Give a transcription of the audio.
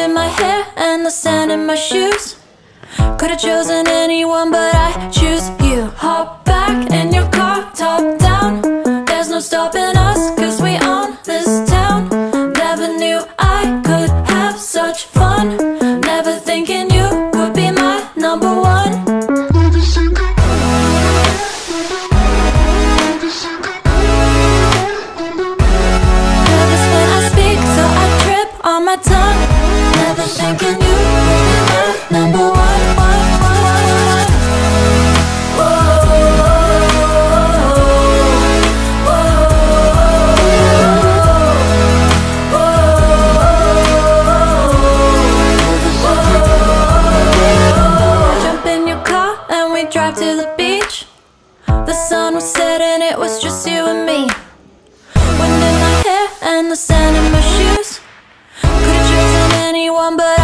in my hair and the sand in my shoes. Could have chosen anyone, but I choose you. Hop back in your car, top down. There's no stopping us, cause we own this town. Never knew I could have such fun. Never thinking you would be my number one. Nervous when drive to the beach. The sun was setting, it was just you and me. Wind in my hair and the sand in my shoes. Could've chosen anyone, but